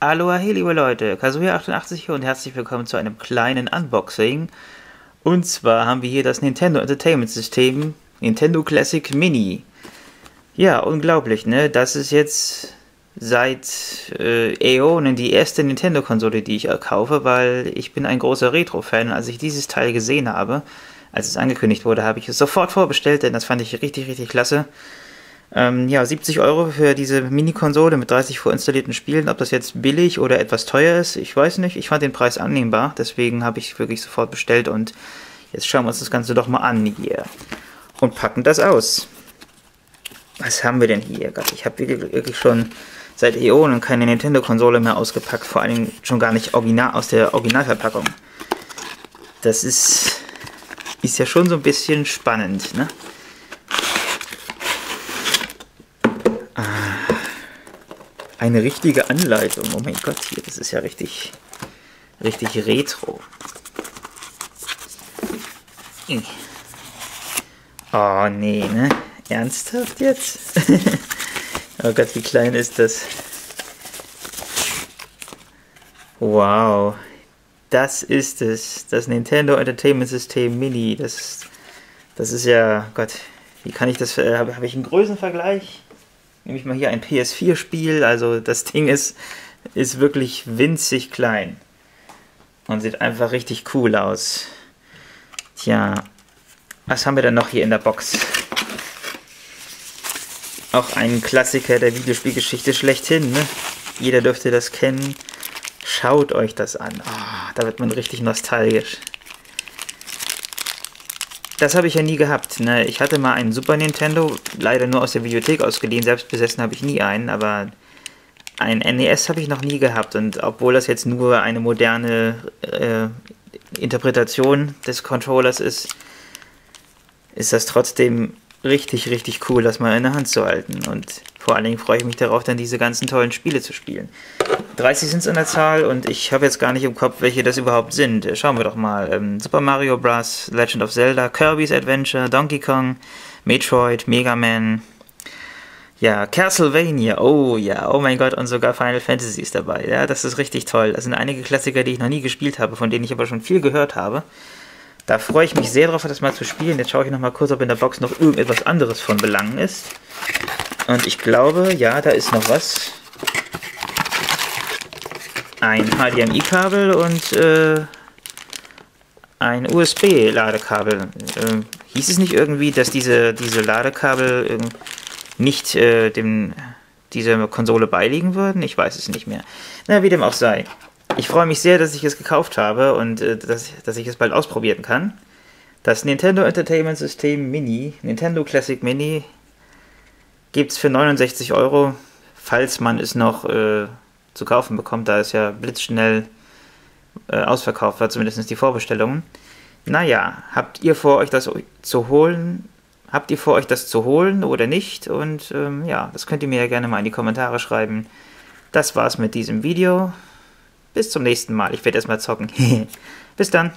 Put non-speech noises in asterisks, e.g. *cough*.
Aloha, liebe Leute, Kazuya88 hier und herzlich willkommen zu einem kleinen Unboxing. Und zwar haben wir hier das Nintendo Entertainment System Nintendo Classic Mini. Ja, unglaublich, ne? Das ist jetzt seit äh, Äonen die erste Nintendo-Konsole, die ich kaufe, weil ich bin ein großer Retro-Fan. Als ich dieses Teil gesehen habe, als es angekündigt wurde, habe ich es sofort vorbestellt, denn das fand ich richtig, richtig klasse. Ähm, ja, 70 Euro für diese Mini-Konsole mit 30 vorinstallierten Spielen. Ob das jetzt billig oder etwas teuer ist, ich weiß nicht. Ich fand den Preis annehmbar, deswegen habe ich wirklich sofort bestellt und jetzt schauen wir uns das Ganze doch mal an hier. Und packen das aus. Was haben wir denn hier? Gott, ich habe wirklich schon seit Äonen keine Nintendo-Konsole mehr ausgepackt, vor allem schon gar nicht original aus der Originalverpackung. Das ist, ist ja schon so ein bisschen spannend, ne? Eine richtige Anleitung. Oh mein Gott, hier, das ist ja richtig, richtig retro. Oh nee, ne? Ernsthaft jetzt? *laughs* oh Gott, wie klein ist das? Wow. Das ist es. Das Nintendo Entertainment System Mini. Das, das ist ja, Gott, wie kann ich das, äh, habe hab ich einen Größenvergleich? Nehme ich mal hier ein PS4-Spiel. Also das Ding ist, ist wirklich winzig klein. Und sieht einfach richtig cool aus. Tja, was haben wir denn noch hier in der Box? Auch ein Klassiker der Videospielgeschichte schlechthin, ne? Jeder dürfte das kennen. Schaut euch das an. Oh, da wird man richtig nostalgisch. Das habe ich ja nie gehabt. Ne? Ich hatte mal einen Super Nintendo, leider nur aus der Videothek ausgeliehen. Selbst besessen habe ich nie einen, aber ein NES habe ich noch nie gehabt. Und obwohl das jetzt nur eine moderne äh, Interpretation des Controllers ist, ist das trotzdem richtig, richtig cool, das mal in der Hand zu halten. Und vor allen Dingen freue ich mich darauf, dann diese ganzen tollen Spiele zu spielen. 30 sind es in der Zahl und ich habe jetzt gar nicht im Kopf, welche das überhaupt sind. Schauen wir doch mal. Ähm, Super Mario Bros., Legend of Zelda, Kirby's Adventure, Donkey Kong, Metroid, Mega Man, ja, Castlevania, oh ja, oh mein Gott, und sogar Final Fantasy ist dabei. Ja, das ist richtig toll. Das sind einige Klassiker, die ich noch nie gespielt habe, von denen ich aber schon viel gehört habe. Da freue ich mich sehr drauf, das mal zu spielen. Jetzt schaue ich noch mal kurz, ob in der Box noch irgendetwas anderes von Belang ist. Und ich glaube, ja, da ist noch was ein HDMI-Kabel und äh, ein USB-Ladekabel. Äh, hieß es nicht irgendwie, dass diese, diese Ladekabel äh, nicht dem, dieser Konsole beiliegen würden? Ich weiß es nicht mehr. Na, wie dem auch sei. Ich freue mich sehr, dass ich es gekauft habe und äh, dass, dass ich es bald ausprobieren kann. Das Nintendo Entertainment System Mini, Nintendo Classic Mini, gibt es für 69 Euro, falls man es noch äh, zu kaufen bekommt, da es ja blitzschnell äh, ausverkauft war, zumindest die Vorbestellungen. Naja, habt ihr vor, euch das zu holen? Habt ihr vor, euch das zu holen oder nicht? Und ähm, ja, das könnt ihr mir ja gerne mal in die Kommentare schreiben. Das war's mit diesem Video. Bis zum nächsten Mal. Ich werde erstmal zocken. *laughs* Bis dann.